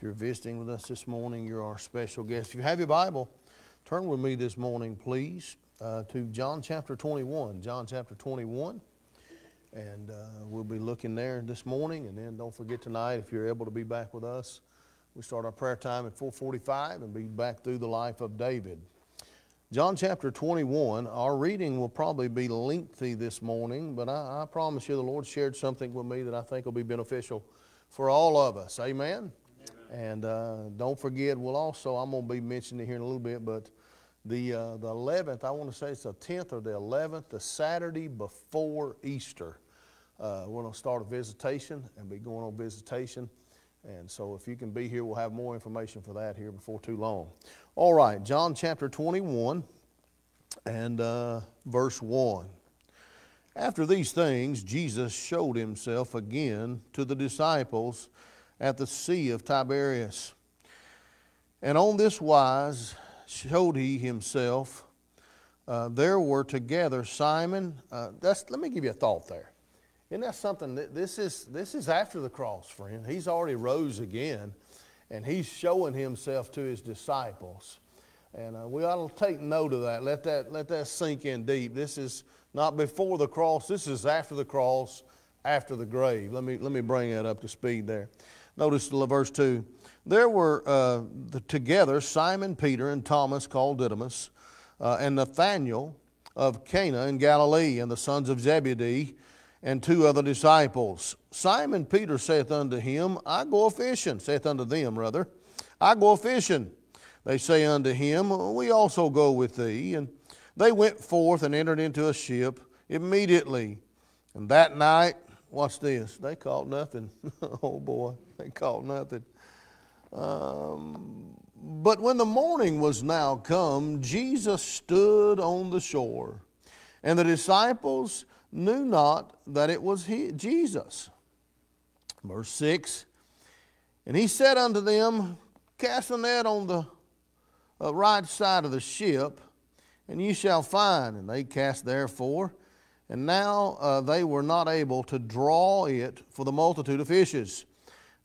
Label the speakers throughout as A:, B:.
A: If you're visiting with us this morning, you're our special guest. If you have your Bible, turn with me this morning, please, uh, to John chapter 21. John chapter 21. And uh, we'll be looking there this morning. And then don't forget tonight, if you're able to be back with us, we start our prayer time at 445 and be back through the life of David. John chapter 21, our reading will probably be lengthy this morning, but I, I, promise you the Lord shared something with me that I think will be beneficial for all of us. Amen? And uh, don't forget, we'll also, I'm going to be mentioning it here in a little bit, but the, uh, the 11th, I want to say it's the 10th or the 11th, the Saturday before Easter, uh, we're going to start a visitation and be going on visitation. And so if you can be here, we'll have more information for that here before too long. All right, John chapter 21 and uh, verse 1. After these things, Jesus showed himself again to the disciples at the Sea of Tiberias. And on this wise showed he himself. Uh, there were together Simon. Uh, that's, let me give you a thought there. Isn't that something? That this, is, this is after the cross, friend. He's already rose again and he's showing himself to his disciples. And uh, we ought to take note of that. Let that let that sink in deep. This is not before the cross. This is after the cross, after the grave. Let me let me bring that up to speed there. Notice the verse two. There were uh, the, together Simon Peter and Thomas called Didymus, uh, and Nathanael of Cana in Galilee, and the sons of Zebedee, and two other disciples. Simon Peter saith unto him, I go a fishing, saith unto them, rather, I go a fishing. They say unto him, We also go with thee. And they went forth and entered into a ship immediately. And that night, watch this, they caught nothing. oh boy, they caught nothing. Um, but when the morning was now come, Jesus stood on the shore, and the disciples knew not that it was he, Jesus. Verse 6 And he said unto them, Cast a net on the uh, right side of the ship, and ye shall find. And they cast therefore, and now uh, they were not able to draw it for the multitude of fishes.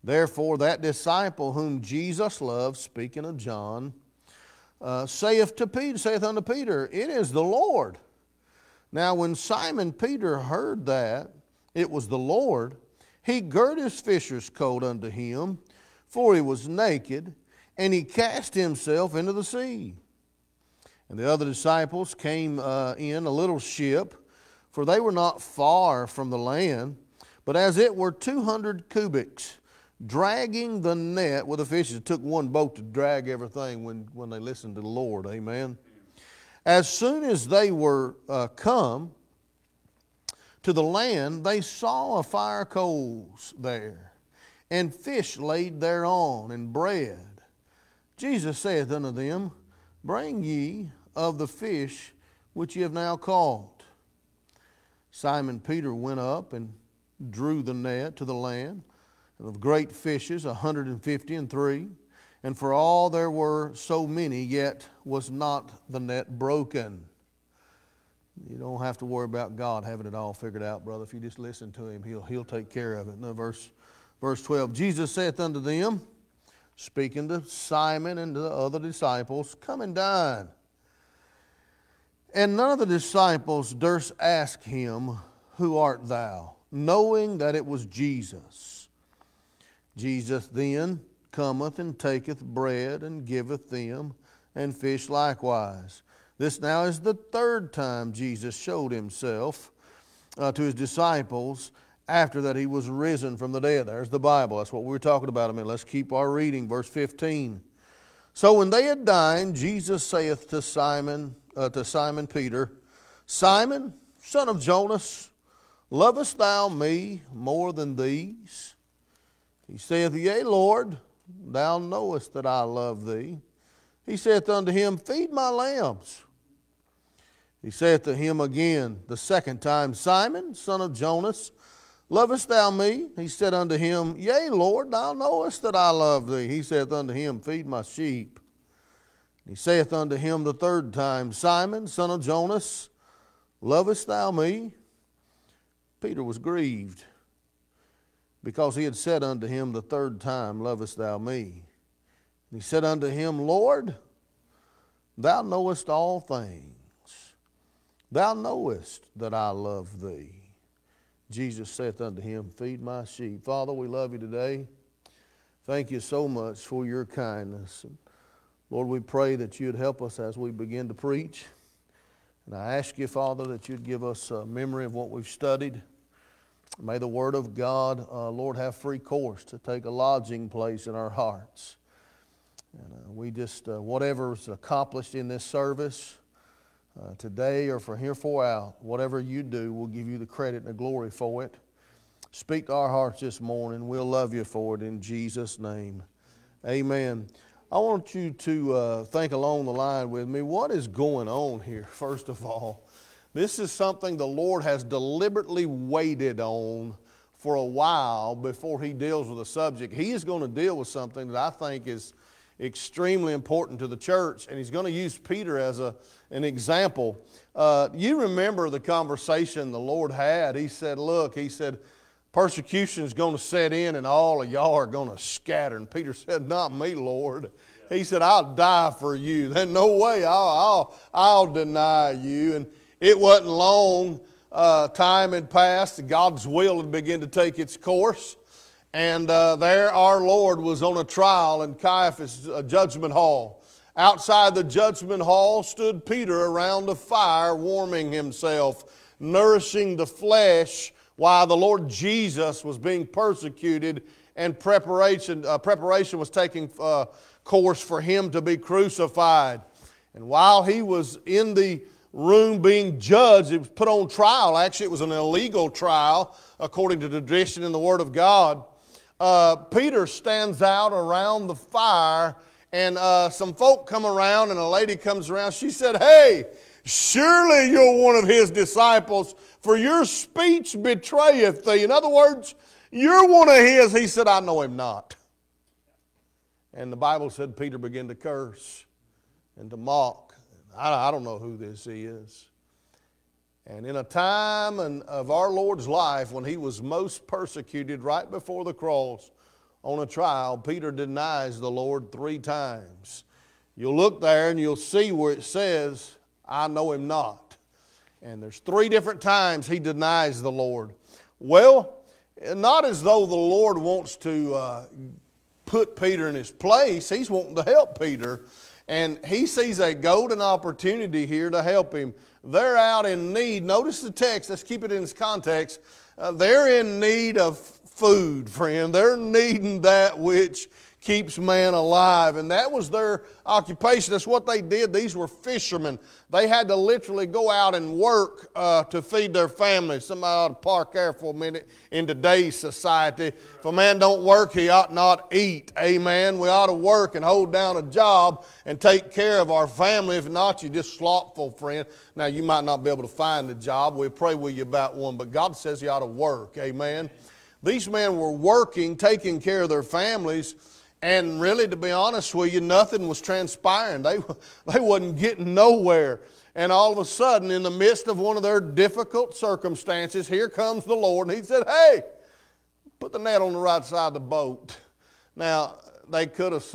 A: Therefore, that disciple whom Jesus loved, speaking of John, uh, saith to Peter, saith unto Peter, It is the Lord. Now, when Simon Peter heard that it was the Lord, he girt his fisher's coat unto him, for he was naked, and he cast himself into the sea. And the other disciples came uh, in a little ship, for they were not far from the land, but as it were two hundred cubits, dragging the net with the fishes. It took one boat to drag everything when, when they listened to the Lord. Amen. As soon as they were uh, come to the land, they saw a fire coals there, and fish laid thereon, and bread. Jesus saith unto them, Bring ye of the fish which ye have now caught. Simon Peter went up and drew the net to the land of great fishes, a hundred and fifty and three. And for all there were so many, yet was not the net broken. You don't have to worry about God having it all figured out, brother. If you just listen to him, he'll, he'll take care of it. No, verse, verse 12 Jesus saith unto them, speaking to Simon and to the other disciples, Come and dine. And none of the disciples durst ask him, Who art thou? knowing that it was Jesus. Jesus then cometh and taketh bread and giveth them, and fish likewise. This now is the third time Jesus showed himself uh, to his disciples after that he was risen from the dead. There's the Bible. That's what we were talking about a minute. Let's keep our reading. Verse 15. So when they had dined, Jesus saith to Simon, uh, to Simon Peter, Simon, son of Jonas, lovest thou me more than these? He saith, Yea, Lord, Thou knowest that I love thee. He saith unto him, Feed my lambs. He saith to him again the second time, Simon, son of Jonas, lovest thou me? He said unto him, Yea, Lord, thou knowest that I love thee. He saith unto him, Feed my sheep. He saith unto him the third time, Simon, son of Jonas, lovest thou me? Peter was grieved because he had said unto him the third time, Lovest thou me? He said unto him, Lord, thou knowest all things. Thou knowest that I love thee. Jesus saith unto him, Feed my sheep. Father, we love you today. Thank you so much for your kindness. Lord, we pray that you'd help us as we begin to preach. And I ask you, Father, that you'd give us a memory of what we've studied. May the Word of God, uh, Lord, have free course to take a lodging place in our hearts. And uh, we just, uh, whatever's accomplished in this service uh, today or from here for out, whatever you do, we'll give you the credit and the glory for it. Speak to our hearts this morning. We'll love you for it in Jesus' name. Amen. I want you to uh, think along the line with me. What is going on here, first of all? This is something the Lord has deliberately waited on for a while before He deals with a subject. He is going to deal with something that I think is extremely important to the church, and He's going to use Peter as a, an example. Uh, you remember the conversation the Lord had. He said, Look, He said, persecution is going to set in and all of y'all are going to scatter. And Peter said, Not me, Lord. He said, I'll die for you. Then no way, I'll, I'll, I'll deny you. And it wasn't long. Uh, time had passed. God's will had begun to take its course. And uh, there our Lord was on a trial in Caiaphas' uh, judgment hall. Outside the judgment hall stood Peter around a fire, warming himself, nourishing the flesh while the Lord Jesus was being persecuted and preparation, uh, preparation was taking uh, course for him to be crucified. And while he was in the room being judged, it was put on trial. Actually, it was an illegal trial according to tradition in the Word of God. Uh, Peter stands out around the fire, and uh, some folk come around, and a lady comes around. She said, Hey, surely you're one of his disciples for your speech betrayeth thee. In other words, you're one of his. He said, I know him not. And the Bible said Peter began to curse and to mock. I, I don't know who this is. And in a time of our Lord's life when he was most persecuted right before the cross on a trial, Peter denies the Lord three times. You'll look there and you'll see where it says, I know him not. And there's three different times he denies the Lord. Well, not as though the Lord wants to uh, put Peter in his place, he's wanting to help Peter. And he sees a golden opportunity here to help him. They're out in need. Notice the text, let's keep it in its context. Uh, they're in need of food, friend. They're needing that which keeps man alive. And that was their occupation. That's what they did. These were fishermen. They had to literally go out and work uh, to feed their families. Somebody ought to park there for a minute in today's society. If a man don't work, he ought not eat. Amen. We ought to work and hold down a job and take care of our family. If not, you're just slothful, friend. Now, you might not be able to find a job. We'll pray with you about one, but God says you ought to work. Amen. These men were working, taking care of their families and really, to be honest with you, nothing was transpiring. They, they wasn't getting nowhere. And all of a sudden, in the midst of one of their difficult circumstances, here comes the Lord, and He said, Hey, put the net on the right side of the boat. Now, they could have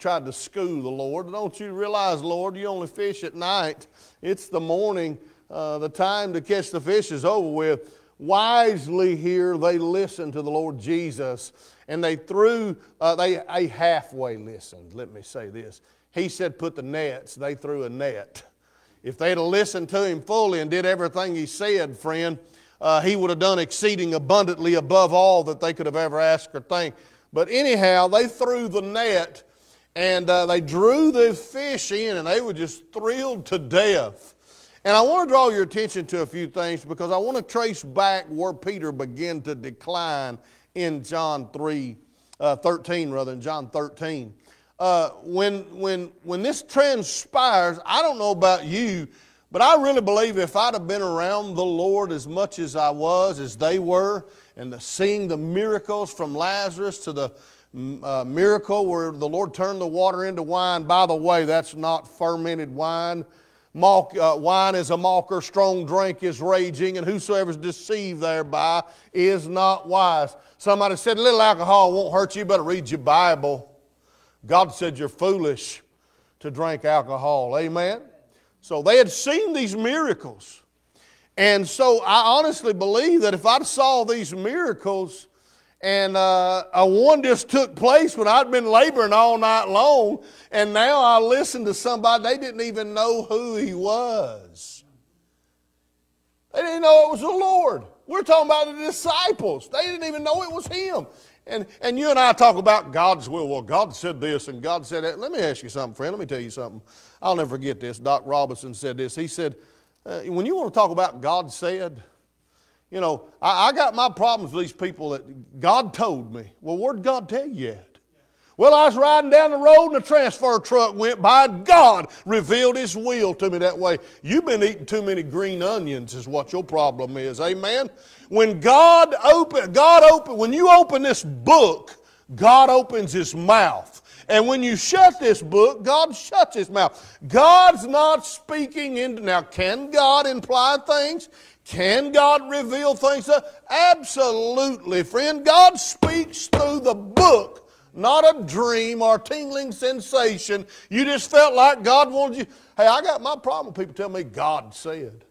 A: tried to school the Lord. Don't you realize, Lord, you only fish at night? It's the morning. Uh, the time to catch the fish is over with. Wisely here, they listened to the Lord Jesus and they threw, uh, they, a halfway listened, let me say this. He said, put the nets, they threw a net. If they'd have listened to him fully and did everything he said, friend, uh, he would have done exceeding abundantly above all that they could have ever asked or think. But anyhow, they threw the net and uh, they drew the fish in and they were just thrilled to death. And I want to draw your attention to a few things because I want to trace back where Peter began to decline in John 3, uh, 13, rather, in John 13. Uh, when, when, when this transpires, I don't know about you, but I really believe if I'd have been around the Lord as much as I was, as they were, and the, seeing the miracles from Lazarus to the mm, uh, miracle where the Lord turned the water into wine. By the way, that's not fermented wine. Malk, uh, wine is a mocker, strong drink is raging, and whosoever is deceived thereby is not wise. Somebody said, a little alcohol won't hurt you, better read your Bible. God said you're foolish to drink alcohol. Amen? So they had seen these miracles. And so I honestly believe that if I'd saw these miracles and uh, a one just took place when I'd been laboring all night long, and now I listened to somebody, they didn't even know who he was. They didn't know it was the Lord. We're talking about the disciples. They didn't even know it was him. And, and you and I talk about God's will. Well, God said this and God said that. Let me ask you something, friend. Let me tell you something. I'll never forget this. Doc Robinson said this. He said, uh, when you want to talk about God said, you know, I, I, got my problems with these people that God told me. Well, where'd God tell you? Well, I was riding down the road and a transfer truck went by. God revealed His will to me that way. You've been eating too many green onions, is what your problem is. Amen. When God open, God open, when you open this book, God opens His mouth. And when you shut this book, God shuts his mouth. God's not speaking into. Now, can God imply things? Can God reveal things? Absolutely, friend. God speaks through the book, not a dream or a tingling sensation. You just felt like God wanted you. Hey, I got my problem. People tell me God said.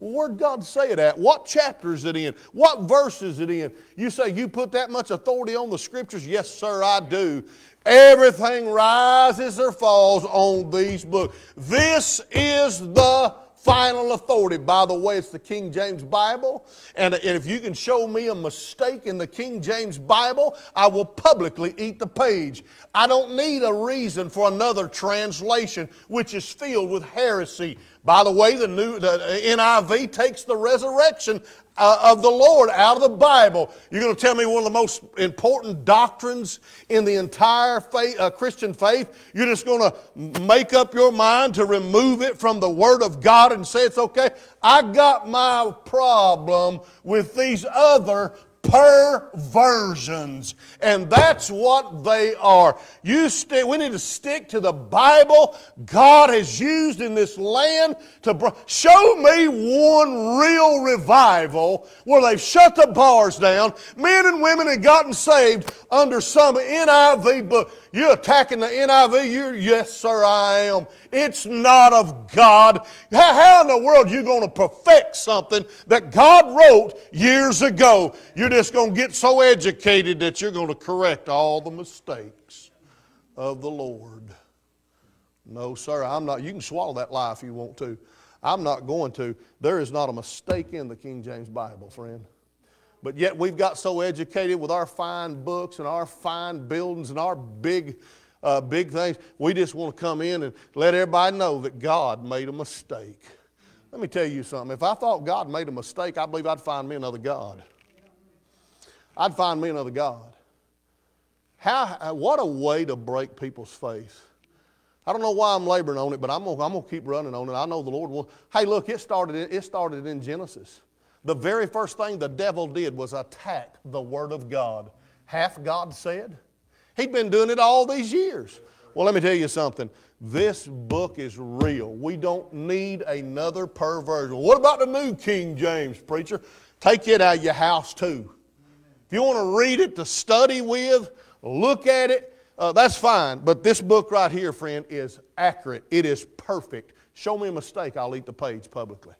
A: Well, where'd God say it at? What chapter is it in? What verse is it in? You say you put that much authority on the scriptures? Yes, sir, I do. Everything rises or falls on these books. This is the final authority. By the way, it's the King James Bible. And if you can show me a mistake in the King James Bible, I will publicly eat the page. I don't need a reason for another translation which is filled with heresy. By the way, the, new, the NIV takes the resurrection uh, of the Lord out of the Bible. You're going to tell me one of the most important doctrines in the entire faith, uh, Christian faith? You're just going to make up your mind to remove it from the Word of God and say it's okay? I got my problem with these other perversions. And that's what they are. You st- we need to stick to the Bible God has used in this land to br- show me one real revival where they've shut the bars down. Men and women have gotten saved under some NIV book. You're attacking the NIV? You're, yes, sir, I am. It's not of God. How, how in the world are you going to perfect something that God wrote years ago? You're just going to get so educated that you're going to correct all the mistakes of the Lord. No, sir, I'm not. You can swallow that lie if you want to. I'm not going to. There is not a mistake in the King James Bible, friend. But yet we've got so educated with our fine books and our fine buildings and our big, uh, big things. We just want to come in and let everybody know that God made a mistake. Let me tell you something. If I thought God made a mistake, I believe I'd find me another God. I'd find me another God. How, what a way to break people's faith. I don't know why I'm laboring on it, but I'm going to keep running on it. I know the Lord will. Hey, look, it started, it started in Genesis. The very first thing the devil did was attack the Word of God. Half God said? He'd been doing it all these years. Well, let me tell you something. This book is real. We don't need another perversion. What about the New King James, preacher? Take it out of your house too. If you want to read it to study with, look at it, uh, that's fine. But this book right here, friend, is accurate. It is perfect. Show me a mistake, I'll eat the page publicly.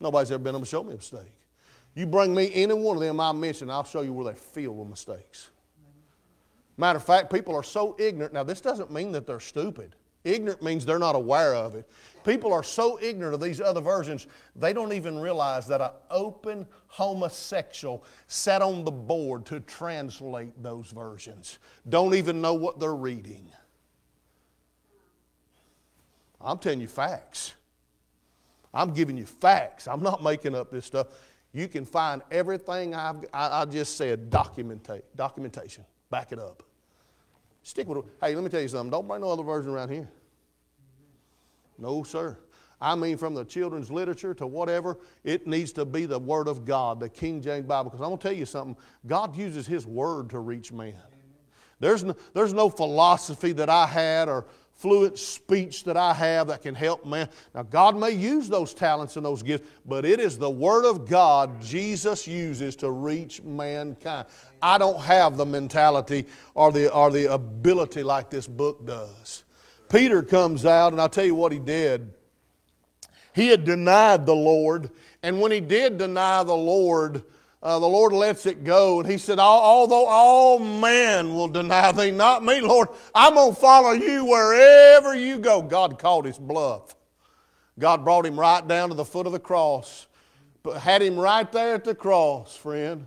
A: Nobody's ever been able to show me a mistake. You bring me any one of them I mentioned, I'll show you where they feel with mistakes. Matter of fact, people are so ignorant. Now, this doesn't mean that they're stupid. Ignorant means they're not aware of it. People are so ignorant of these other versions, they don't even realize that an open homosexual sat on the board to translate those versions. Don't even know what they're reading. I'm telling you facts. I'm giving you facts. I'm not making up this stuff. You can find everything I've, I, I just said, documentate, documentation. Back it up. Stick with it. Hey, let me tell you something. Don't bring no other version around here. No, sir. I mean, from the children's literature to whatever, it needs to be the Word of God, the King James Bible. Because I'm going to tell you something God uses His Word to reach man. There's no, there's no philosophy that I had or fluent speech that I have that can help man. Now, God may use those talents and those gifts, but it is the Word of God Jesus uses to reach mankind. I don't have the mentality or the, or the ability like this book does. Peter comes out, and I'll tell you what he did. He had denied the Lord, and when he did deny the Lord, uh, the Lord lets it go. And he said, Although all men will deny thee, not me, Lord, I'm going to follow you wherever you go. God called his bluff. God brought him right down to the foot of the cross, but had him right there at the cross, friend.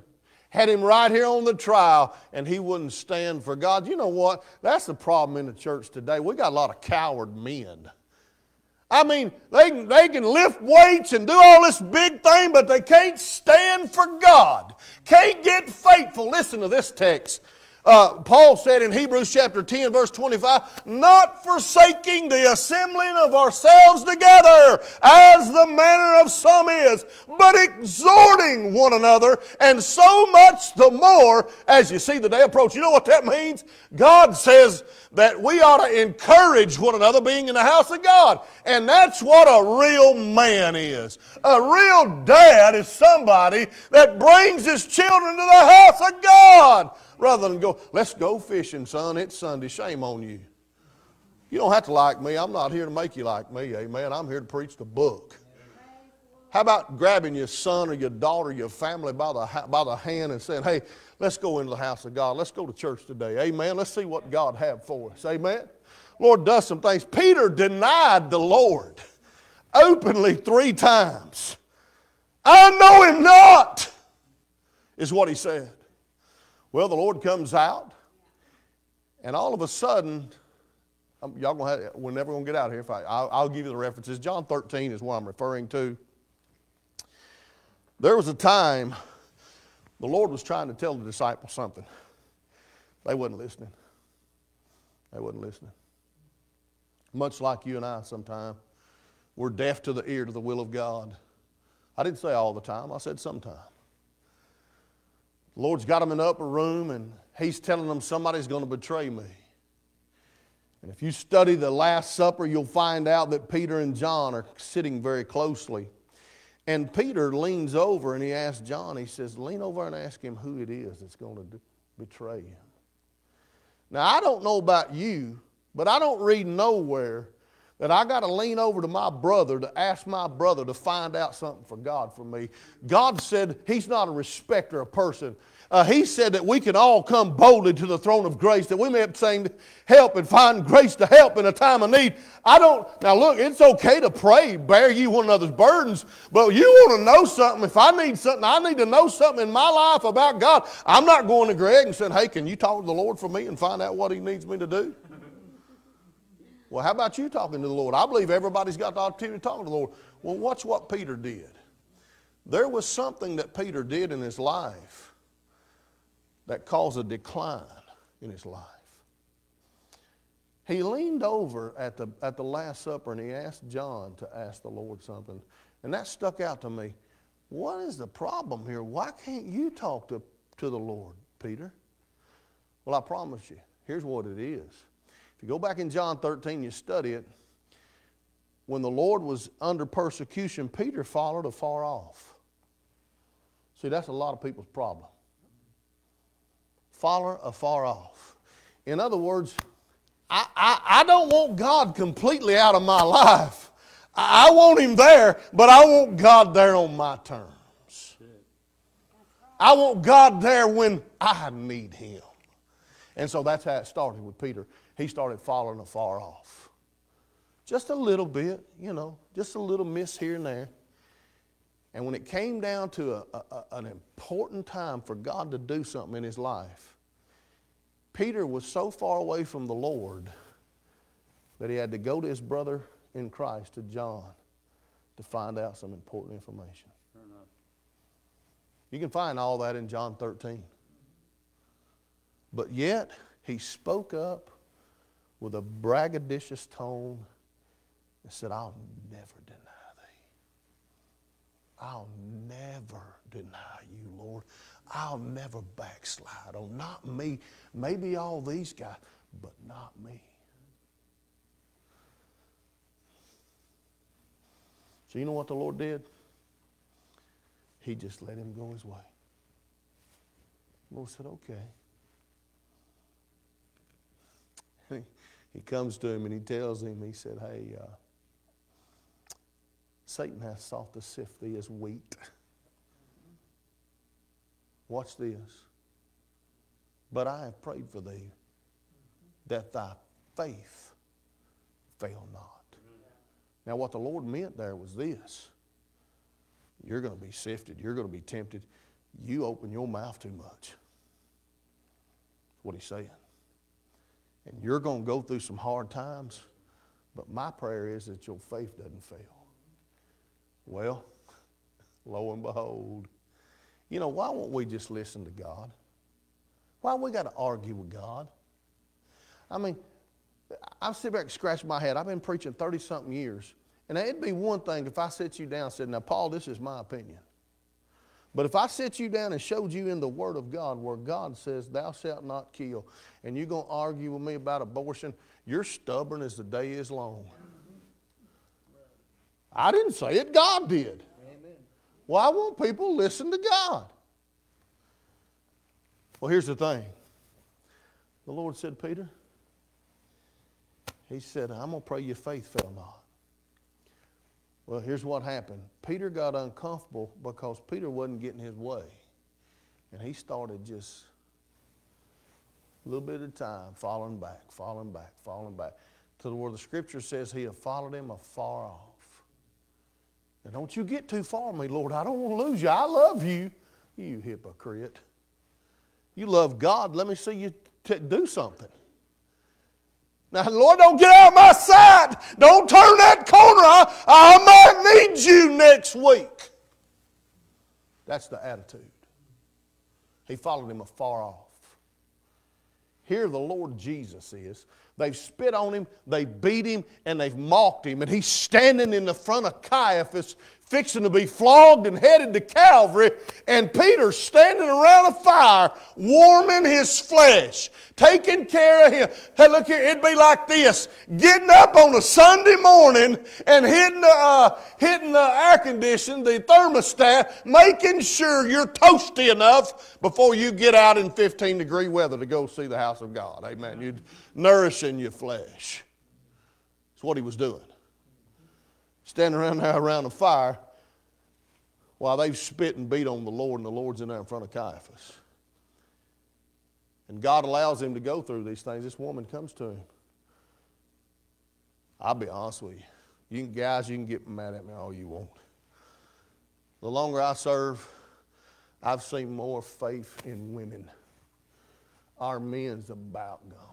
A: Had him right here on the trial, and he wouldn't stand for God. You know what? That's the problem in the church today. We got a lot of coward men. I mean, they can, they can lift weights and do all this big thing, but they can't stand for God. Can't get faithful. Listen to this text. Uh, Paul said in Hebrews chapter 10, verse 25, not forsaking the assembling of ourselves together, as the manner of some is, but exhorting one another, and so much the more as you see the day approach. You know what that means? God says that we ought to encourage one another being in the house of God. And that's what a real man is. A real dad is somebody that brings his children to the house of God rather than go, let's go fishing, son. It's Sunday. Shame on you. You don't have to like me. I'm not here to make you like me. Amen. I'm here to preach the book. How about grabbing your son or your daughter, your family by the, by the hand and saying, hey, let's go into the house of God. Let's go to church today. Amen. Let's see what God have for us. Amen. Lord does some things. Peter denied the Lord openly three times. I know him not, is what he said. Well, the Lord comes out, and all of a sudden, y'all gonna have, we're never gonna get out of here. If I, I'll, I'll give you the references. John 13 is what I'm referring to. There was a time the Lord was trying to tell the disciples something. They wasn't listening. They wasn't listening. Much like you and I sometimes. We're deaf to the ear to the will of God. I didn't say all the time, I said sometimes. The Lord's got them in the upper room and He's telling them somebody's going to betray me. And if you study the Last Supper, you'll find out that Peter and John are sitting very closely. And Peter leans over and he asks John, he says, lean over and ask him who it is that's going to betray him. Now, I don't know about you, but I don't read nowhere that I got to lean over to my brother to ask my brother to find out something for God for me. God said He's not a respecter of person. Uh, he said that we can all come boldly to the throne of grace, that we may obtain help and find grace to help in a time of need. I don't, now look, it's okay to pray, bear you one another's burdens, but you want to know something. If I need something, I need to know something in my life about God. I'm not going to Greg and saying, hey, can you talk to the Lord for me and find out what He needs me to do? Well, how about you talking to the Lord? I believe everybody's got the opportunity to talk to the Lord. Well, watch what Peter did. There was something that Peter did in his life that caused a decline in his life. He leaned over at the, at the Last Supper and he asked John to ask the Lord something. And that stuck out to me. What is the problem here? Why can't you talk to, to the Lord, Peter? Well, I promise you, here's what it is if you go back in John 13, you study it. When the Lord was under persecution, Peter followed afar off. See, that's a lot of people's problem. Follow afar off. In other words, I, I, I don't want God completely out of my life. I, I want Him there, but I want God there on my terms. I want God there when I need Him. And so that's how it started with Peter he started falling afar off. Just a little bit, you know, just a little miss here and there. And when it came down to a, a, an important time for God to do something in his life, Peter was so far away from the Lord that he had to go to his brother in Christ, to John, to find out some important information. You can find all that in John 13. But yet, he spoke up with a braggadocious tone and said, I'll never deny thee. I'll never deny you, Lord. I'll never backslide on not me, maybe all these guys, but not me. So, you know what the Lord did? He just let him go his way. The Lord said, okay. He comes to him and he tells him, he said, hey, uh, Satan hath sought to sift thee as wheat. Watch this. But I have prayed for thee that thy faith fail not. Now, what the Lord meant there was this you're going to be sifted, you're going to be tempted. You open your mouth too much. That's what he's saying. And you're going to go through some hard times, but my prayer is that your faith doesn't fail. Well, lo and behold, you know, why won't we just listen to God? Why we got to argue with God? I mean, I'm sitting back and scratching my head. I've been preaching 30 something years. And it'd be one thing if I sit you down and said, Now, Paul, this is my opinion. But if I sit you down and showed you in the Word of God where God says, Thou shalt not kill, and you're going to argue with me about abortion, you're stubborn as the day is long. I didn't say it, God did. Amen. Why won't people listen to God? Well, here's the thing. The Lord said, Peter, He said, I'm going to pray your faith fail not. Well, here's what happened. Peter got uncomfortable because Peter wasn't getting his way. And he started just a little bit of time, falling back, falling back, falling back, to the where the scripture says he had followed him afar off. Now, don't you get too far me, Lord. I don't want to lose you. I love you. You hypocrite. You love God. Let me see you t- do something. Now, Lord, don't get out of my sight. Don't turn that corner. I, I might need you next week. That's the attitude. He followed him afar off. Here, the Lord Jesus is. They've spit on him, they beat him, and they've mocked him. And he's standing in the front of Caiaphas, fixing to be flogged and headed to Calvary, and Peter's standing around a fire, warming his flesh, taking care of him. Hey, look here, it'd be like this getting up on a Sunday morning and hitting the, uh, hitting the air conditioner, the thermostat, making sure you're toasty enough before you get out in 15 degree weather to go see the house of God. Amen. You're nourishing your flesh. That's what he was doing standing around there around a fire while they've spit and beat on the Lord, and the Lord's in there in front of Caiaphas. And God allows him to go through these things. This woman comes to him. I'll be honest with you. You guys, you can get mad at me all you want. The longer I serve, I've seen more faith in women. Our men's about gone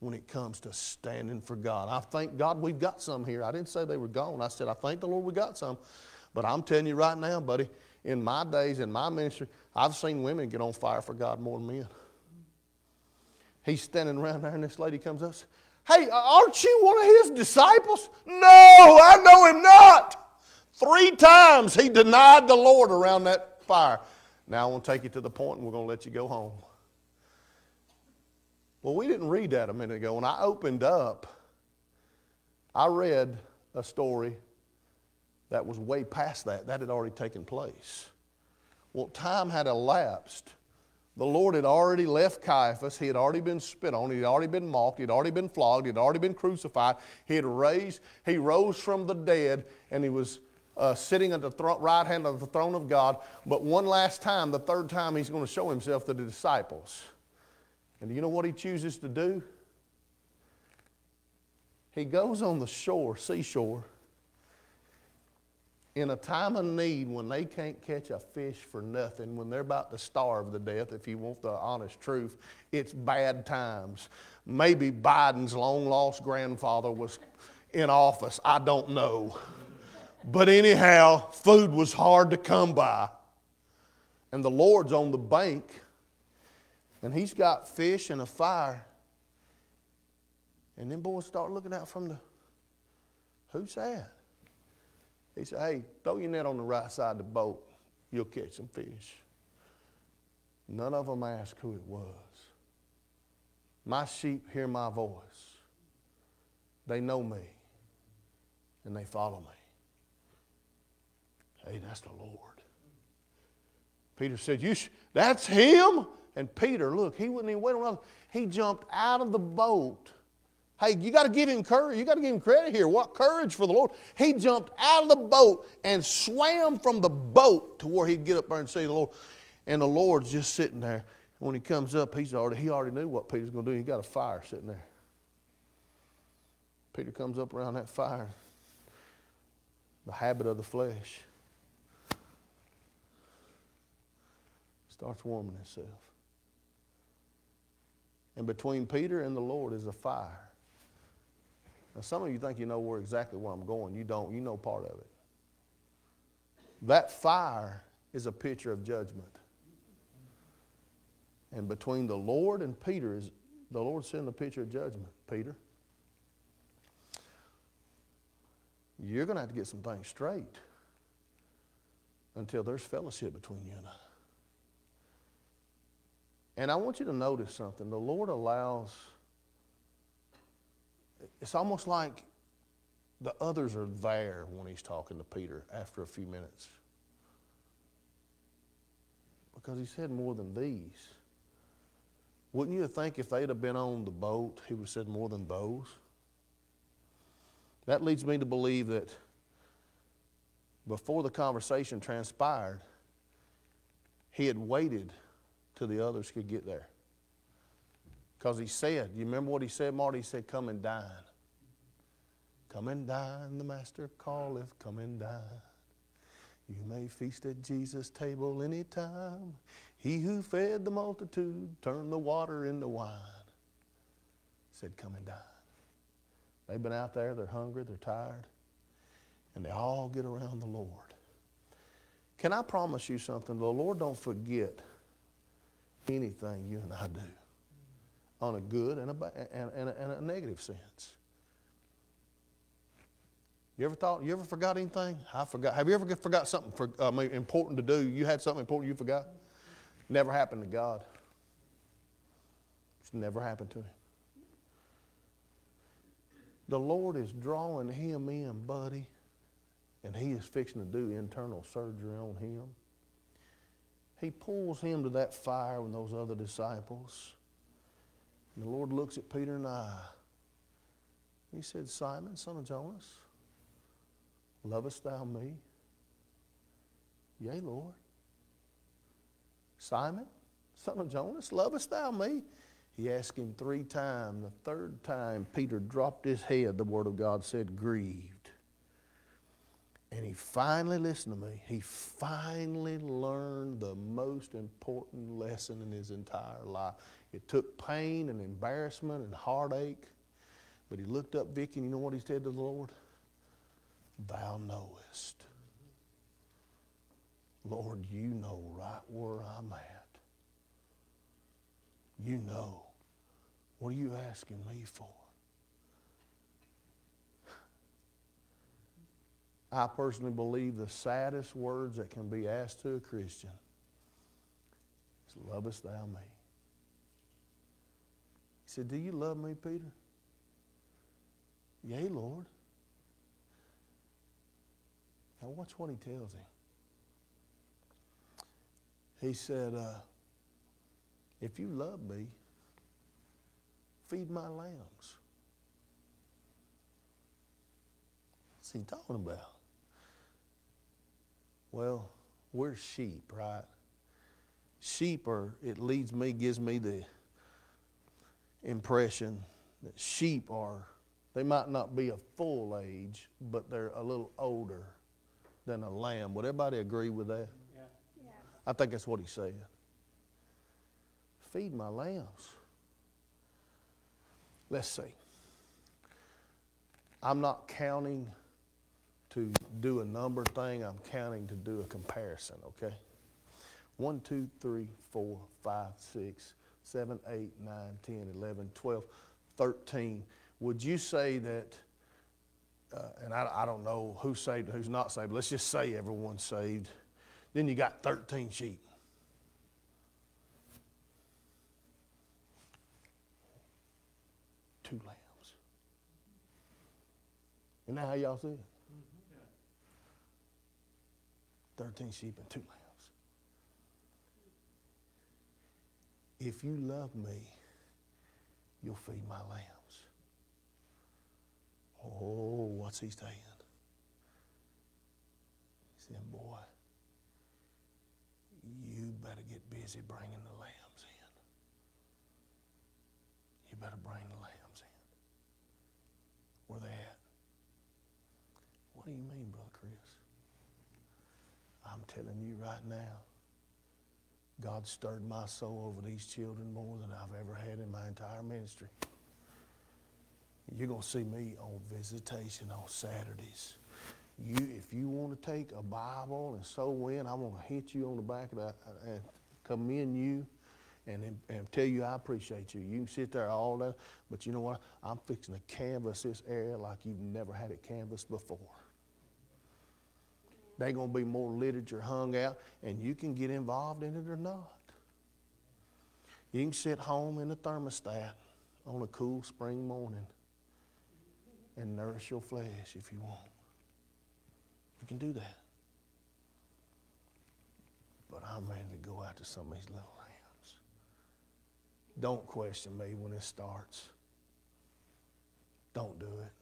A: when it comes to standing for God. I thank God we've got some here. I didn't say they were gone. I said, I thank the Lord we got some. But I'm telling you right now, buddy, in my days, in my ministry, I've seen women get on fire for God more than men. He's standing around there, and this lady comes up says, Hey, aren't you one of his disciples? No, I know him not. Three times he denied the Lord around that fire. Now I want to take you to the point, and we're going to let you go home. Well, we didn't read that a minute ago. When I opened up, I read a story that was way past that. That had already taken place. Well, time had elapsed. The Lord had already left Caiaphas. He had already been spit on. He had already been mocked. He had already been flogged. He had already been crucified. He had raised. He rose from the dead, and he was uh, sitting at the th- right hand of the throne of God. But one last time, the third time, he's going to show himself to the disciples. And do you know what he chooses to do? He goes on the shore, seashore, in a time of need when they can't catch a fish for nothing, when they're about to starve to death, if you want the honest truth, it's bad times. Maybe Biden's long lost grandfather was in office. I don't know. But anyhow, food was hard to come by. And the Lord's on the bank and he's got fish and a fire. And then boys start looking out from the, who's that? He said, hey, throw your net on the right side of the boat. You'll catch some fish. None of them asked who it was. My sheep hear my voice. They know me. and they follow me. Hey, that's the Lord. Peter said, "You, sh- that's him." And Peter, look, he wouldn't even wait on around. He jumped out of the boat. Hey, you got to give him courage. You got to give him credit here. What courage for the Lord? He jumped out of the boat and swam from the boat to where he'd get up there and see the Lord. And the Lord's just sitting there. When he comes up, he's already he already knew what Peter's going to do. He got a fire sitting there. Peter comes up around that fire. The habit of the flesh starts warming itself. And between Peter and the Lord is a fire. Now, some of you think you know where exactly where I'm going. You don't. You know part of it. That fire is a picture of judgment. And between the Lord and Peter is the Lord sending a picture of judgment. Peter, you're going to have to get some things straight until there's fellowship between you and I. And I want you to notice something. The Lord allows, it's almost like the others are there when He's talking to Peter after a few minutes. Because He said more than these. Wouldn't you think if they'd have been on the boat, He would have said more than those? That leads me to believe that before the conversation transpired, He had waited till the others could get there. Because he said, you remember what he said, Marty? He said, Come and dine. Come and dine, the Master calleth, come and dine. You may feast at Jesus' table any time. He who fed the multitude turned the water into wine. Said, Come and dine. They've been out there, they're hungry, they're tired, and they all get around the Lord. Can I promise you something? The Lord don't forget anything you and I do on a good and a, and, and, a, and a negative sense. You ever thought, you ever forgot anything? I forgot. Have you ever forgot something for, uh, important to do? You had something important you forgot? Never happened to God. It's never happened to him. The Lord is drawing him in, buddy, and he is fixing to do internal surgery on him. He pulls him to that fire with those other disciples. And the Lord looks at Peter and I. He said, Simon, son of Jonas, lovest thou me? Yea, Lord. Simon, son of Jonas, lovest thou me? He asked him three times. The third time, Peter dropped his head, the Word of God said, grieved. And he finally, listened to me, he finally learned most important lesson in his entire life. It took pain and embarrassment and heartache, but he looked up Vicky and you know what he said to the Lord? Thou knowest. Lord, you know right where I'm at. You know. What are you asking me for? I personally believe the saddest words that can be asked to a Christian is, Lovest thou me? He said, Do you love me, Peter? Yea, Lord. Now, watch what he tells him. He said, uh, If you love me, feed my lambs. What's he talking about? Well, we're sheep, right? Sheep are, it leads me, gives me the impression that sheep are, they might not be a full age, but they're a little older than a lamb. Would everybody agree with that? Yeah. yeah. I think that's what he said. Feed my lambs. Let's see. I'm not counting to do a number thing, I'm counting to do a comparison, okay? 1, 2, 3, 4, 5, 6, 7, 8, 9, 10, 11, 12, 13. Would you say that, uh, and I, I, don't know who's saved who's not saved, let's just say everyone's saved. Then you got 13 sheep. Two lambs. Isn't that how y'all see it? Mm-hmm. 13 sheep and two lambs. If you love me, you'll feed my lambs. Oh, what's he saying? He said, boy, you better get busy bringing the lambs in. You better bring the lambs in. Where they at? What do you mean, Brother Chris? I'm telling you right now, God stirred my soul over these children more than I've ever had in my entire ministry. You're going to see me on visitation on Saturdays. You, if you want to take a Bible and sow in, I'm going to hit you on the back of that uh, and commend you and, and tell you I appreciate you. You can sit there all day, but you know what? I'm fixing to canvas this area like you've never had it canvassed before. There's going to be more literature hung out, and you can get involved in it or not. You can sit home in the thermostat on a cool spring morning and nourish your flesh if you want. You can do that. But I'm ready to go out to some of these little lambs. Don't question me when it starts. Don't do it.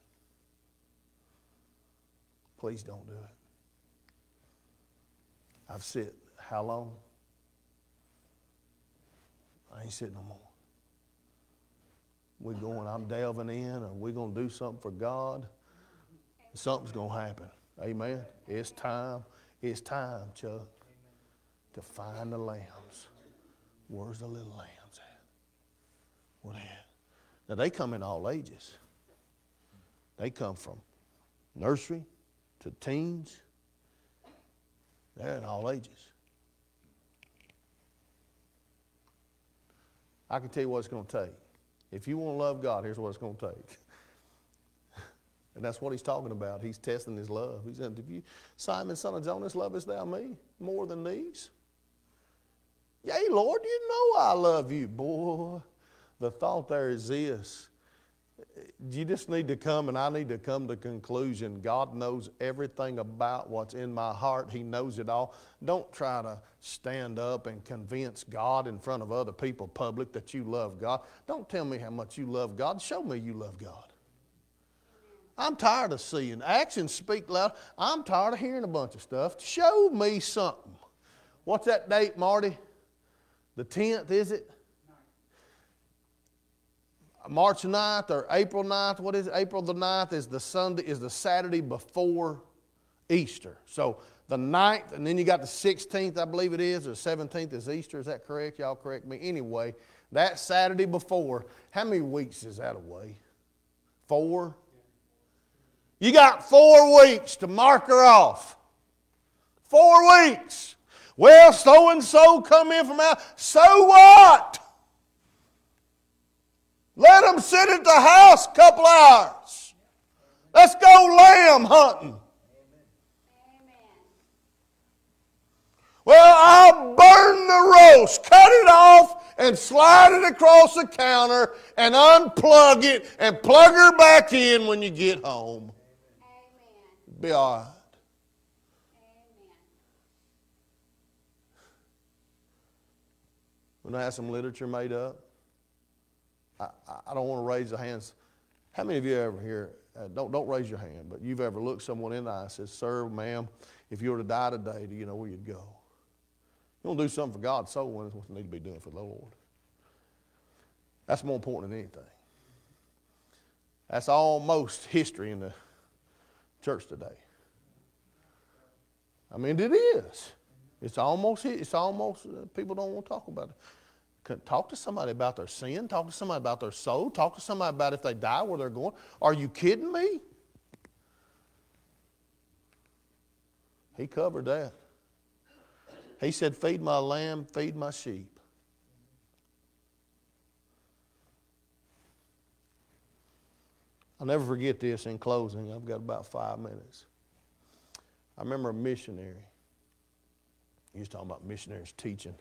A: Please don't do it. I've sit how long? I ain't sitting no more. We're going, I'm delving in, or we're going to do something for God. Something's going to happen. Amen. It's time. It's time, Chuck, to find the lambs. Where's the little lambs at? They at? Now, they come in all ages. They come from nursery to teens they're in all ages. I can tell you what it's going to take. If you want to love God, here's what it's going to take. and that's what he's talking about. He's testing his love. He said, if you, Simon, son of Jonas, lovest thou me more than these? Yea, Lord, you know I love you. Boy, the thought there is this you just need to come and I need to come to conclusion. God knows everything about what's in my heart. He knows it all. Don't try to stand up and convince God in front of other people public that you love God. Don't tell me how much you love God. Show me you love God. I'm tired of seeing. Actions speak loud. I'm tired of hearing a bunch of stuff. Show me something. What's that date, Marty? The 10th, is it? March 9th or April 9th, what is it? April the 9th is the Sunday, is the Saturday before Easter. So the 9th, and then you got the 16th, I believe it is, or 17th is Easter. Is that correct? Y'all correct me. Anyway, that Saturday before, how many weeks is that away? Four? You got four weeks to mark her off. Four weeks. Well, so and so come in from out. So what? Let them sit at the house a couple hours. Let's go lamb hunting. Well, I'll burn the roast, cut it off, and slide it across the counter and unplug it and plug her back in when you get home. Amen. Be all right. When I have some literature made up, I, I don't want to raise the hands. How many of you ever here, uh, don't, don't raise your hand, but you've ever looked someone in the eye and said, Sir, ma'am, if you were to die today, do you know where you'd go? You want to do something for God's soul, that's what you need to be doing for the Lord. That's more important than anything. That's almost history in the church today. I mean, it is. It's almost, it's almost, uh, people don't want to talk about it. Talk to somebody about their sin. Talk to somebody about their soul. Talk to somebody about if they die, where they're going. Are you kidding me? He covered that. He said, Feed my lamb, feed my sheep. I'll never forget this in closing. I've got about five minutes. I remember a missionary. He was talking about missionaries teaching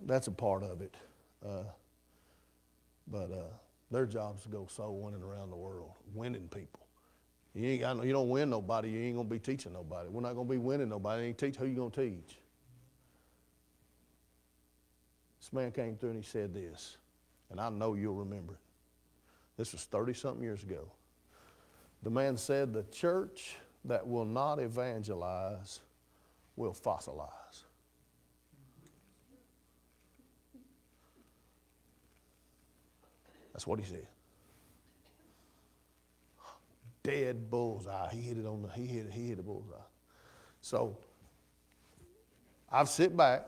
A: that's a part of it. Uh, but uh, their job is to go soul winning around the world, winning people. You ain't got no, you don't win nobody. You ain't gonna be teaching nobody. We're not gonna be winning nobody. You ain't teach. Who you gonna teach? This man came through and he said this, and I know you'll remember it. This was 30 something years ago. The man said, The church that will not evangelize will fossilize. That's what he said. Dead bullseye. He hit it on the he hit he hit the bullseye. So I've sit back,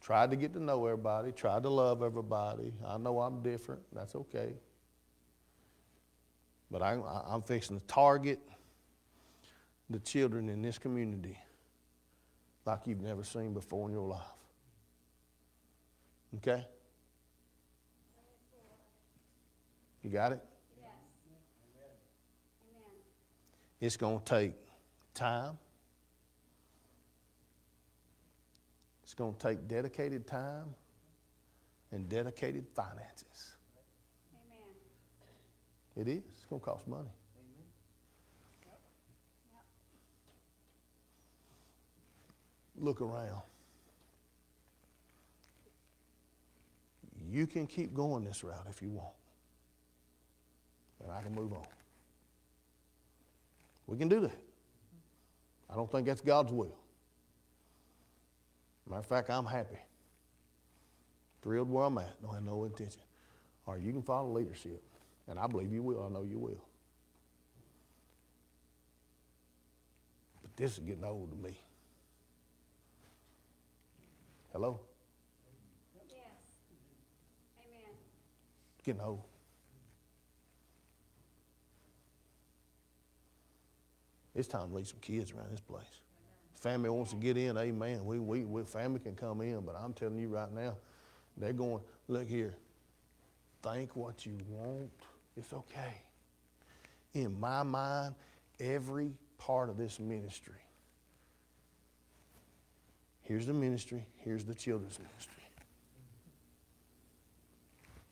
A: tried to get to know everybody, tried to love everybody. I know I'm different. That's okay. But I, I'm fixing to target the children in this community like you've never seen before in your life. Okay? You got it?
B: Yes. Amen.
A: It's going to take time. It's going to take dedicated time and dedicated finances.
B: Amen.
A: It is. It's going to cost money. Amen. Look around. You can keep going this route if you want. And I can move on. We can do that. I don't think that's God's will. Matter of fact, I'm happy. Thrilled where I'm at. Don't have no intention. Or you can follow leadership. And I believe you will. I know you will. But this is getting old to me. Hello?
B: Yes. Amen.
A: Getting old. It's time to leave some kids around this place. Family wants to get in, amen. We, we, we, family can come in, but I'm telling you right now, they're going, look here, think what you want. It's okay. In my mind, every part of this ministry, here's the ministry, here's the children's ministry.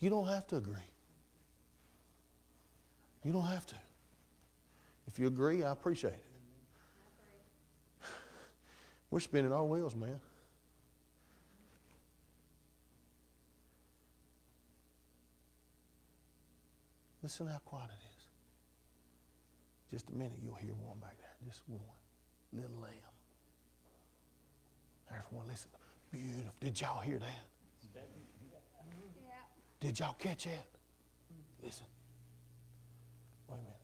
A: You don't have to agree. You don't have to. If you agree, I appreciate it. We're spinning our wheels, man. Listen how quiet it is. Just a minute, you'll hear one back there. Just one. Little lamb. There's one. Listen. Beautiful. Did y'all hear that?
B: Yeah.
A: Did y'all catch that? Listen. Wait a minute.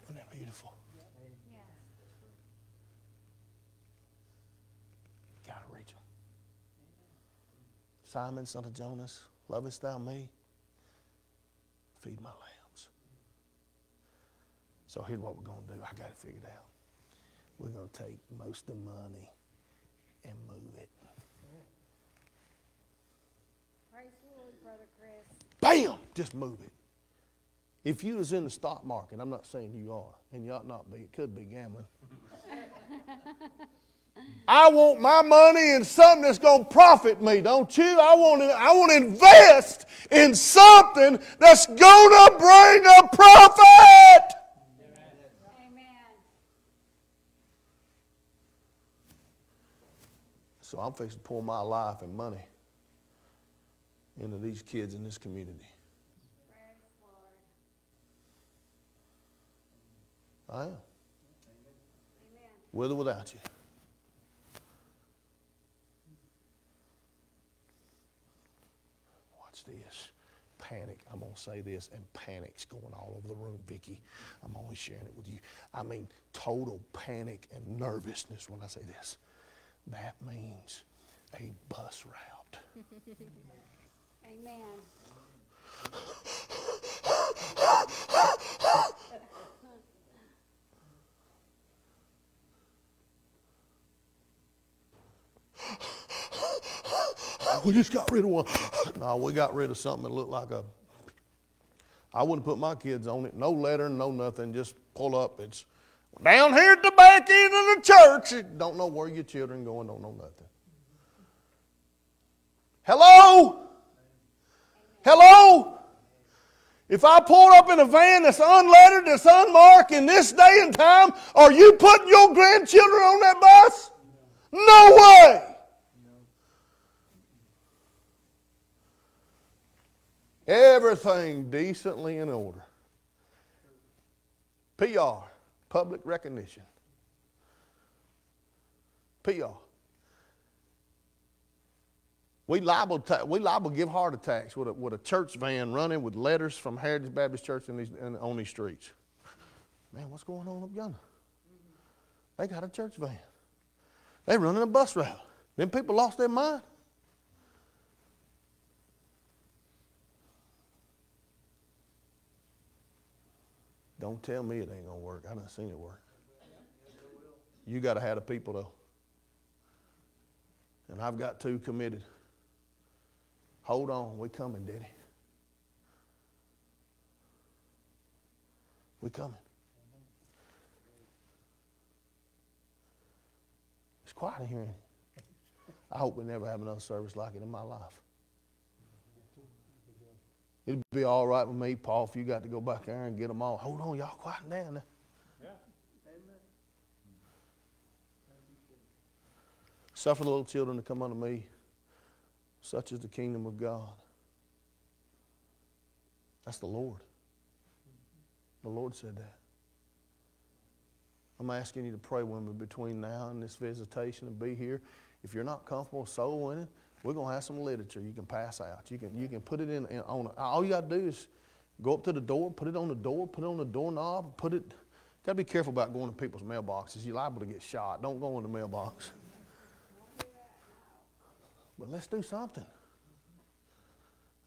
A: Wasn't that beautiful?
B: Yes.
A: Gotta reach them. Simon, son of Jonas, lovest thou me? Feed my lambs. So here's what we're going to do. I got it figured out. We're going to take most of the money and move it.
B: Praise the Lord, Brother Chris.
A: Bam! Just move it. If you was in the stock market, I'm not saying you are, and you ought not be. It could be gambling. I want my money in something that's going to profit me, don't you? I want to, I want to invest in something that's going to bring a profit.
B: Amen.
A: So I'm fixing to pour my life and money into these kids in this community.
B: Praise the Lord.
A: I am,
B: Amen.
A: with or without you. Watch this. Panic. I'm going to say this, and panic's going all over the room, Vicki. I'm only sharing it with you. I mean, total panic and nervousness when I say this. That means a bus route.
B: Amen.
A: we just got rid of one. No, we got rid of something that looked like a. I wouldn't put my kids on it. No letter, no nothing. Just pull up. It's down here at the back end of the church. Don't know where your children going. Don't know nothing. Hello. Hello? If I pulled up in a van that's unlettered, that's unmarked in this day and time, are you putting your grandchildren on that bus? No way. Everything decently in order. PR, public recognition. PR. We liable, to, we liable to give heart attacks with a, with a church van running with letters from Heritage Baptist Church in these, in, on these streets. Man, what's going on up yonder? They got a church van. They running a bus route. Then people lost their mind. Don't tell me it ain't gonna work. I done seen it work. You gotta have the people though. And I've got two committed. Hold on, we coming, Daddy. We coming. It's quiet in here. I hope we never have another service like it in my life. It'd be all right with me, Paul, if you got to go back there and get them all. Hold on, y'all quiet down now. Suffer the little children to come unto me. Such is the kingdom of God. That's the Lord. The Lord said that. I'm asking you to pray with me between now and this visitation and be here. If you're not comfortable soul winning, we're going to have some literature you can pass out. You can, you can put it in, in on. All you got to do is go up to the door, put it on the door, put it on the doorknob, put it. Got to be careful about going to people's mailboxes. You're liable to get shot. Don't go in the mailbox. But let's do something.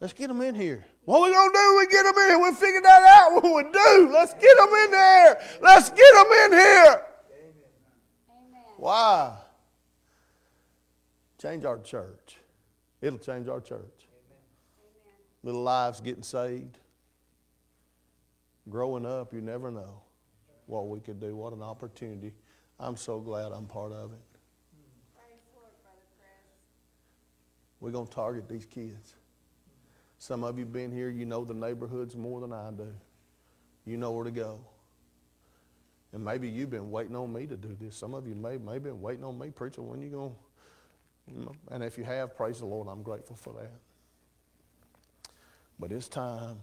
A: Let's get them in here. What we gonna do? We get them in here. We figure that out. What we do? Let's get them in there. Let's get them in here.
B: Amen.
A: Why? Change our church. It'll change our church. Little lives getting saved. Growing up, you never know what we could do. What an opportunity. I'm so glad I'm part of it.
B: Praise the Lord, Brother Chris.
A: We're going to target these kids. Some of you been here, you know the neighborhoods more than I do. You know where to go. And maybe you've been waiting on me to do this. Some of you may, may have been waiting on me, preacher, when you going to... And if you have, praise the Lord, I'm grateful for that. But it's time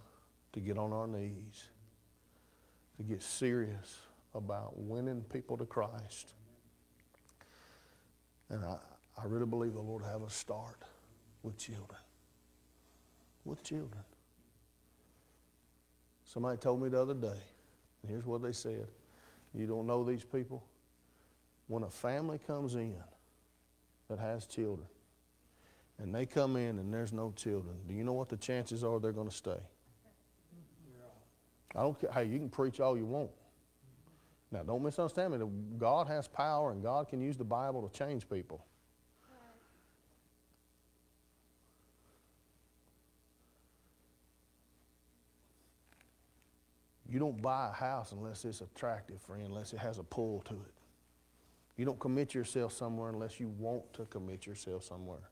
A: to get on our knees, to get serious about winning people to Christ. And I, I really believe the Lord have us start with children. With children. Somebody told me the other day, and here's what they said. You don't know these people? When a family comes in that has children, and they come in and there's no children, do you know what the chances are they're going to stay? I don't care. Hey, you can preach all you want. Now, don't misunderstand me. God has power and God can use the Bible to change people. You don't buy a house unless it's attractive, friend, unless it has a pull to it. You don't commit yourself somewhere unless you want to commit yourself somewhere.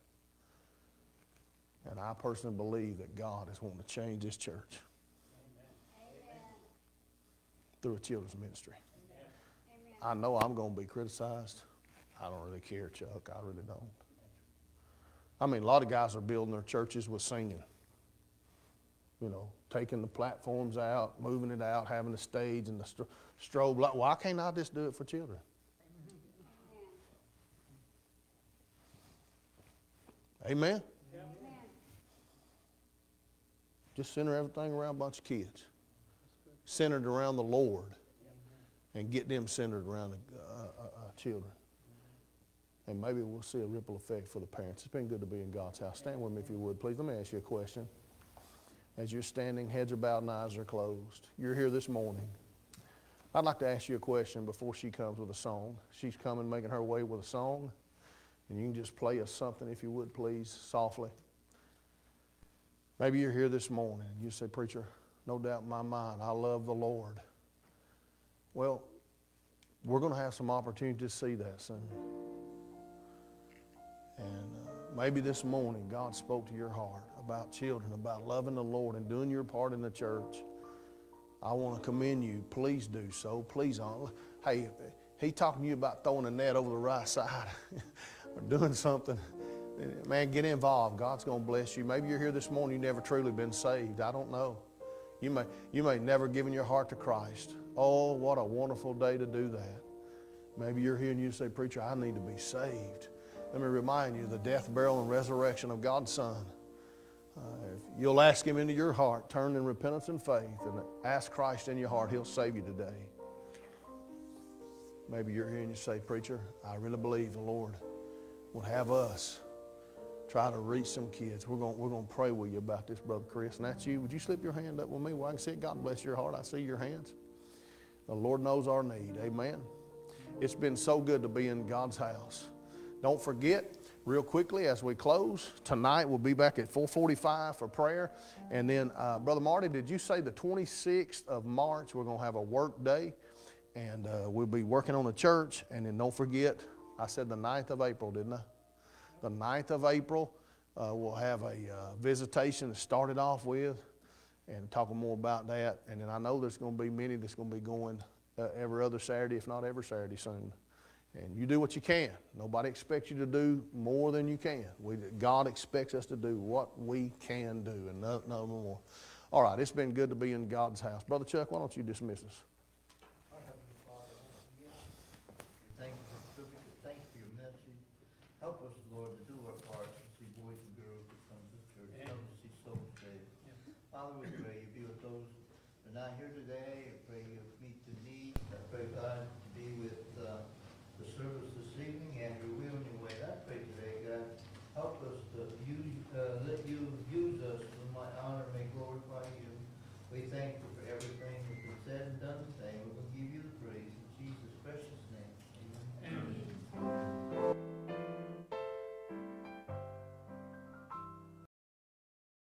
A: And I personally believe that God is wanting to change this church through a children's ministry. I know I'm going to be criticized. I don't really care, Chuck. I really don't. I mean, a lot of guys are building their churches with singing. You know, taking the platforms out, moving it out, having the stage and the stro- strobe light. Why can't I just do it for children? Amen? Just center everything around a bunch of kids. Centered around the Lord. And get them centered around the uh, uh, uh, children. And maybe we'll see a ripple effect for the parents. It's been good to be in God's house. Stand with me if you would, please. Let me ask you a question. As you're standing, heads are bowed and eyes are closed. You're here this morning. I'd like to ask you a question before she comes with a song. She's coming, making her way with a song. And you can just play us something, if you would, please, softly. Maybe you're here this morning you say, Preacher, no doubt in my mind, I love the Lord. Well, we're going to have some opportunity to see that soon. And uh, maybe this morning God spoke to your heart about children, about loving the Lord and doing your part in the church, I want to commend you. Please do so. Please, don't. hey, he talking to you about throwing a net over the right side or doing something. Man, get involved. God's going to bless you. Maybe you're here this morning. You've never truly been saved. I don't know. You may, you may never given your heart to Christ. Oh, what a wonderful day to do that. Maybe you're here and you say, Preacher, I need to be saved. Let me remind you the death, burial, and resurrection of God's Son. Uh, you'll ask Him into your heart, turn in repentance and faith, and ask Christ in your heart, He'll save you today. Maybe you're here and you say, Preacher, I really believe the Lord will have us try to reach some kids. We're going we're to pray with you about this, Brother Chris. And that's you. Would you slip your hand up with me? Well, I can see it. God bless your heart. I see your hands. The Lord knows our need. Amen. It's been so good to be in God's house. Don't forget, real quickly as we close, tonight we'll be back at 445 for prayer. And then, uh, Brother Marty, did you say the 26th of March we're going to have a work day? And uh, we'll be working on the church. And then don't forget, I said the 9th of April, didn't I? The 9th of April, uh, we'll have a uh, visitation to start it off with and talking more about that. And then I know there's going to be many that's going to be going uh, every other Saturday, if not every Saturday soon. And you do what you can. Nobody expects you to do more than you can. We, God expects us to do what we can do and no, no more. All right, it's been good to be in God's house. Brother Chuck, why don't you dismiss us?